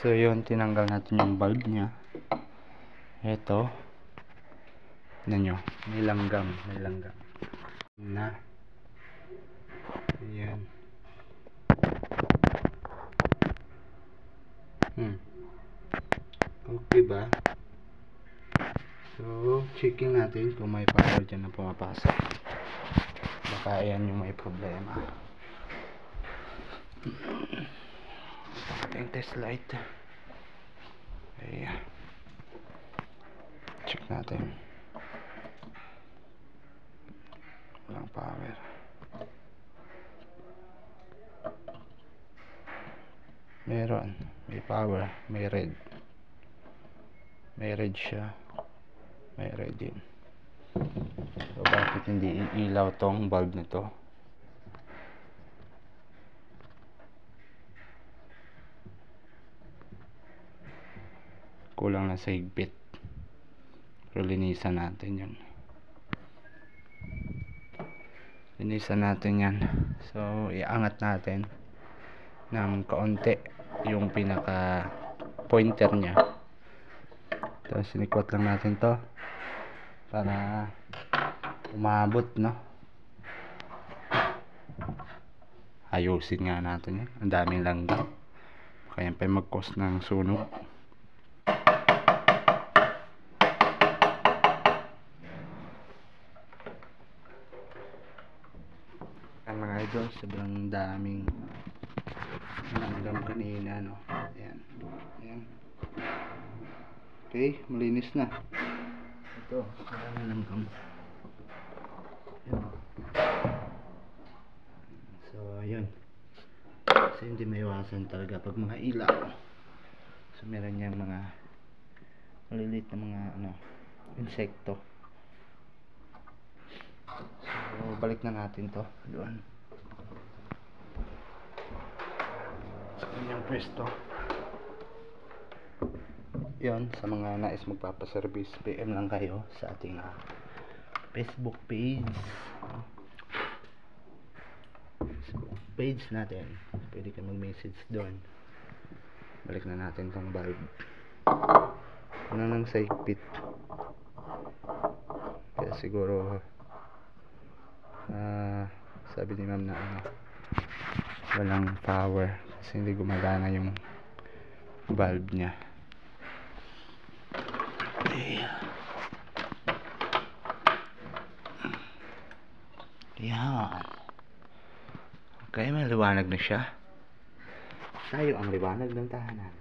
So yun, tinanggal natin yung bulb niya. Ito. Ano nyo? May. Na. Ayan. Hmm. Okay ba? So, checking natin kung may power dyan na pumapasok. Baka ayan yung may problema. Ating test light. Ayan. Check natin. Walang power. Meron. May power. May red. May red siya. May red din. So, bakit hindi ilaw tong bulb na to? Kulang na sa higpit. Pero linisan natin yun. Linisan natin yan. So, iangat natin ng kaunti yung pinaka pointer niya. Tapos sinikot lang natin to para umabot no ayusin nga natin yan ang daming langgam kaya pa mag cause ng sunog idol sobrang daming langgam kanina no? Ayan. Ayan. Okay malinis na. Ito maraming langgam ayan. So ayun. Kasi hindi maiwasan talaga pag mga ilaw. So meron niyang mga malilit na mga ano insekto. So balik na natin to. Doon sa kanyang pwesto yun sa mga nais magpapaservice PM lang kayo sa ating ah, Facebook page. Facebook page natin. Pwede ka mag-message doon. Balik na natin tong bulb ano nang sa higpit kaya siguro ah sabi ni ma'am na ano walang power kasi hindi gumagana yung bulb niya. Yan okay may liwanag na siya. Tayo ang liwanag ng tahanan